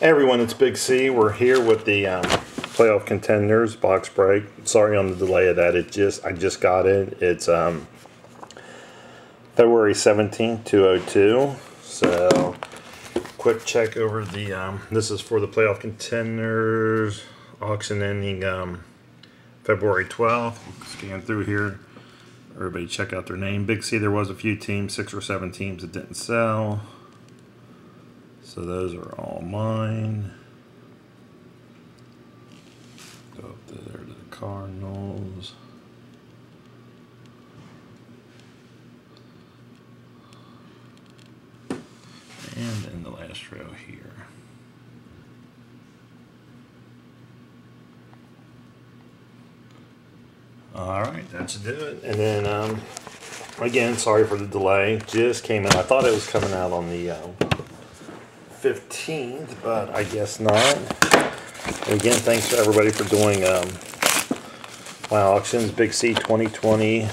Everyone, it's Big C. We're here with the um, playoff contenders box break. Sorry on the delay of that. It just I just got it. It's um, February seventeenth, two oh two. So quick check over the. Um, this is for the playoff contenders auction ending um, February twelfth. Scan through here. Everybody check out their name. Big C. There was a few teams, six or seven teams that didn't sell. So those are all mine. Go up there to the Cardinals. And in the last row here. All right, that's do it. And then, um, again, sorry for the delay. Just came out. I thought it was coming out on the um, 15th, but I guess not. And again, thanks to everybody for doing um, my auctions. Big C 2020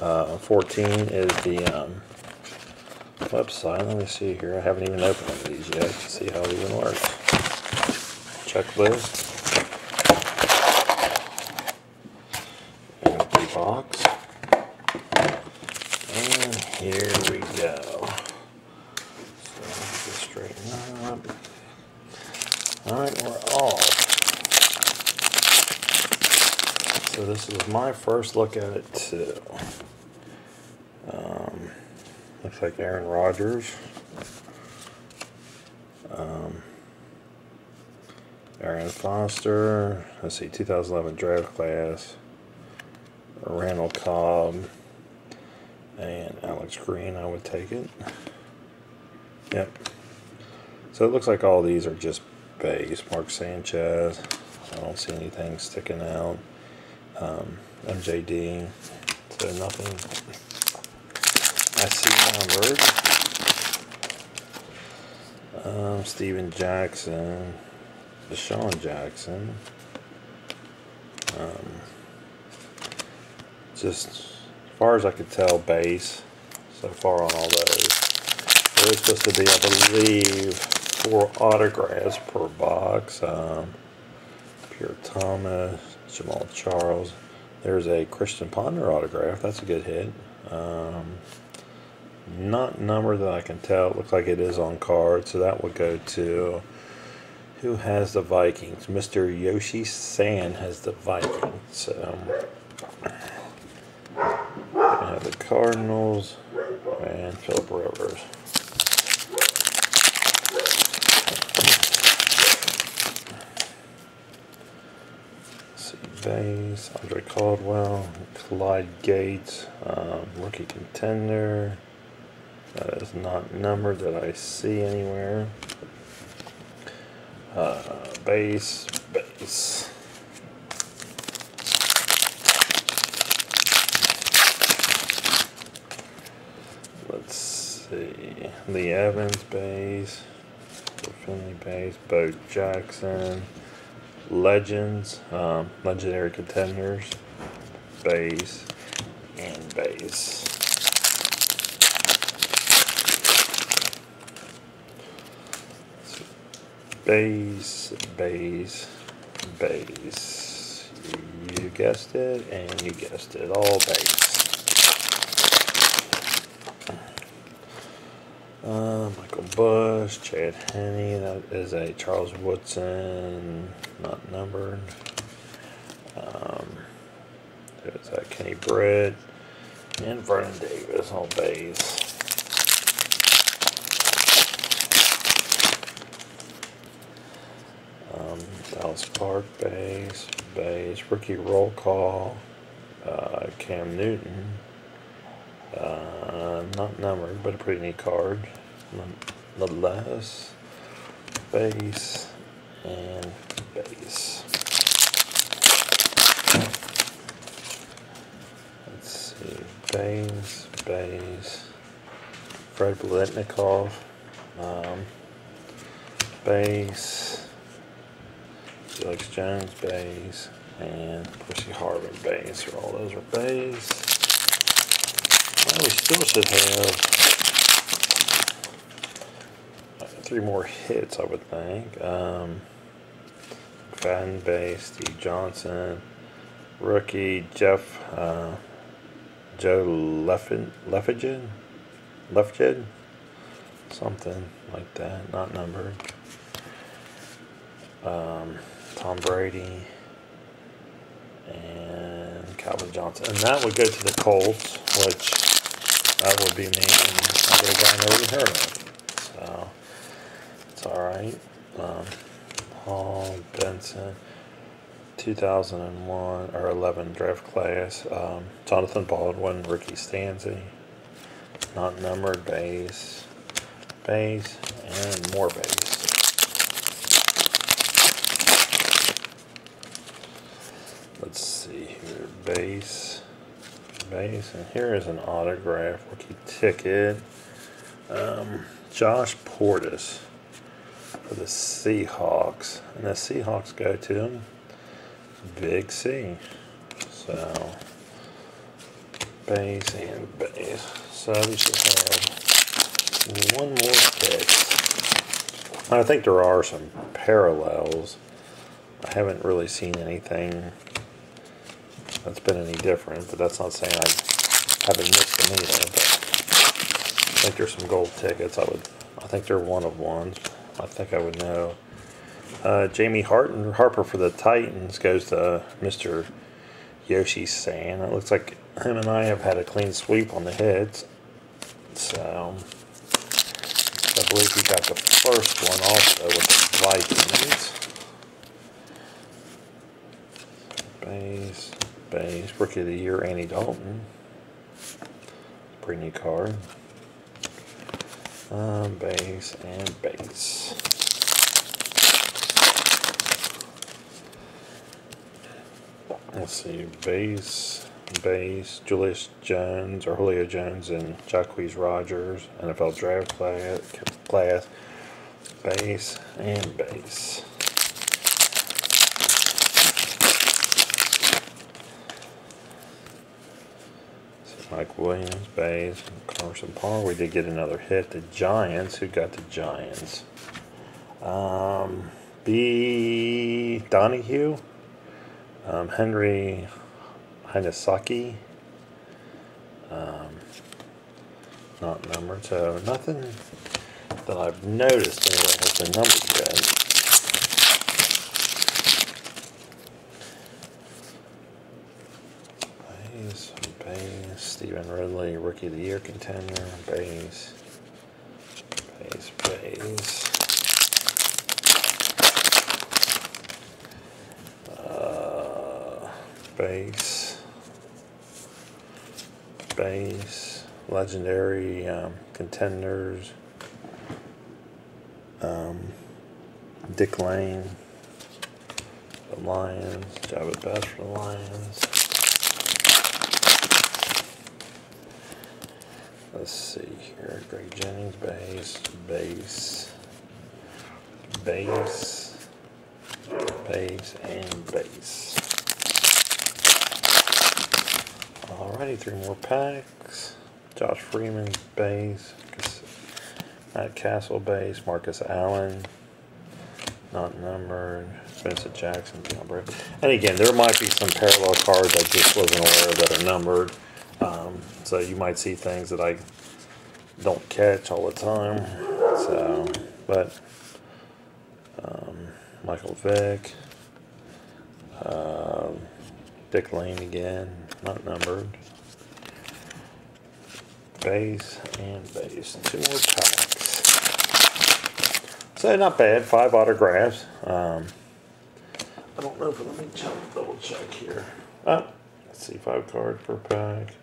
uh, 14 is the um, website. Let me see here. I haven't even opened these yet to see how it even works. Checklist. Empty box. And here we go. So just straighten up. Alright, we're off. Is my first look at it too. Um, looks like Aaron Rodgers. Um, Arian Foster. Let's see, 2011 draft class. Randall Cobb. And Alex Green, I would take it. Yep. So it looks like all these are just base. Mark Sanchez. I don't see anything sticking out. Um, MJD. So nothing. I see numbered. Um, Steven Jackson. DeSean Jackson. Um, just as far as I could tell, base so far on all those. There is supposed to be, I believe, four autographs per box. Um, Pierre Thomas, Jamaal Charles. There's a Christian Ponder autograph. That's a good hit. Um, not number that I can tell. It looks like it is on card, so that would go to who has the Vikings? Mr. Yoshi San has the Vikings. So have the Cardinals and Philip Rivers. Base, Andre Caldwell, Clyde Gates, um, rookie contender. That is not numbered that I see anywhere. Uh, base, base. Let's see. Lee Evans base. Finley base. Bo Jackson. Legends. Um, legendary contenders. Base. And base. Base, base, base. You guessed it, and you guessed it. All base. Uh, Michael Bush, Chad Henne, that is a Charles Woodson, not numbered. Um, there's a Kenny Britt, and Vernon Davis, all base. Um, Dallas Park base, base, rookie roll call, uh, Cam Newton, uh, not numbered, but a pretty neat card, nonetheless, base, and base. Let's see, base, base, Fred Biletnikoff, um, base, Felix Jones base and Percy Harvin base. All those are base. Well, we still should have three more hits, I would think. Um, Fan base, Steve Johnson, rookie Jeff uh, Joe Leffen, Leffingen, Leffingen, something like that, not numbered. Um, Tom Brady and Calvin Johnson, and that would go to the Colts, which that would be me, and I I never even heard of. So it's all right. Um, Paul Benson, 2001 or 11 draft class. Um, Jonathan Baldwin, Ricky Stanzi, not numbered base, base, and more base. Let's see here, base, base, and here is an autograph rookie ticket. Um, Josh Portis for the Seahawks, and the Seahawks go to Big C. So base and base. So we should have one more pick. I think there are some parallels. I haven't really seen anything that's been any different, but that's not saying I haven't missed them either. But I think there's some gold tickets. I would, I think they're one of ones. I think I would know. Uh, Jamie Harton, Harper for the Titans goes to Mr. Yoshi San. It looks like him and I have had a clean sweep on the hits. So I believe he got the first one also with the Vikings. Base, base, rookie of the year, Andy Dalton. Pretty neat card. Um, base and base. Let's see, base, base, Julius Jones or Julio Jones and Jacquizz Rodgers, NFL draft class, class, base and base. Mike Williams, base, Carson Palmer. We did get another hit. The Giants. Who got the Giants? Um, B. Donahue, um, Henry Hynoski. Um, not numbered, so nothing that I've noticed anyway has been numbered yet. Base, base, Stevan Ridley, Rookie of the Year contender, base, base, base. Uh, base, base, legendary um, contenders, um, Dick Lane, the Lions, Jahvid Best for the Lions. Let's see here. Greg Jennings, base, base, base, base, and base. Alrighty, three more packs. Josh Freeman, base. Matt Cassel, base. Marcus Allen, not numbered. Vincent Jackson, numbered. And again, there might be some parallel cards I just wasn't aware of that are numbered. Um, so you might see things that I don't catch all the time. So, but um, Michael Vick, uh, Dick Lane again, not numbered. Base and base. Two more packs. So not bad. Five autographs. Um, I don't know if let me double check here. Oh, let's see, five cards per pack.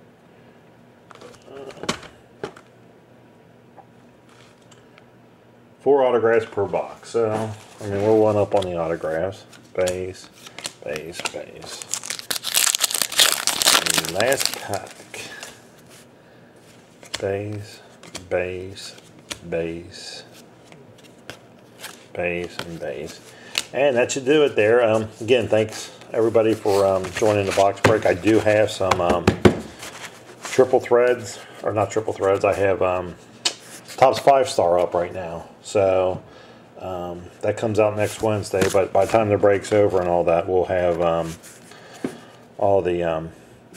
Four autographs per box. So, I mean, we're one up on the autographs. Base, base, base. And last pack. Base, base, base, base, and base. And that should do it there. Um, again, thanks everybody for um, joining the box break. I do have some um, triple threads, or not triple threads. I have Topps five star up right now. So um, that comes out next Wednesday. But by the time the break's over and all that, we'll have um, all the. Um,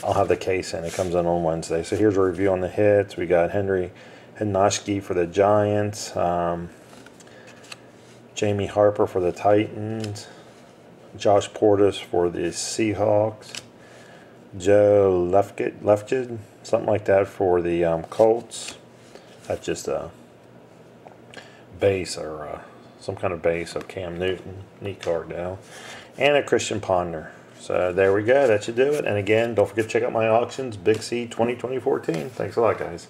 I'll have the case and It comes in on Wednesday. So here's a review on the hits. We got Henry Hynoski for the Giants. Um, Jamie Harper for the Titans. Josh Portis for the Seahawks. Joe Leftgett, Leftgett, something like that for the um, Colts. That's just a base or uh, some kind of base of Cam Newton, Nick Cardell, and a Christian Ponder. So there we go. That should do it. And again, don't forget to check out my auctions, Big C 2020 14. Thanks a lot, guys.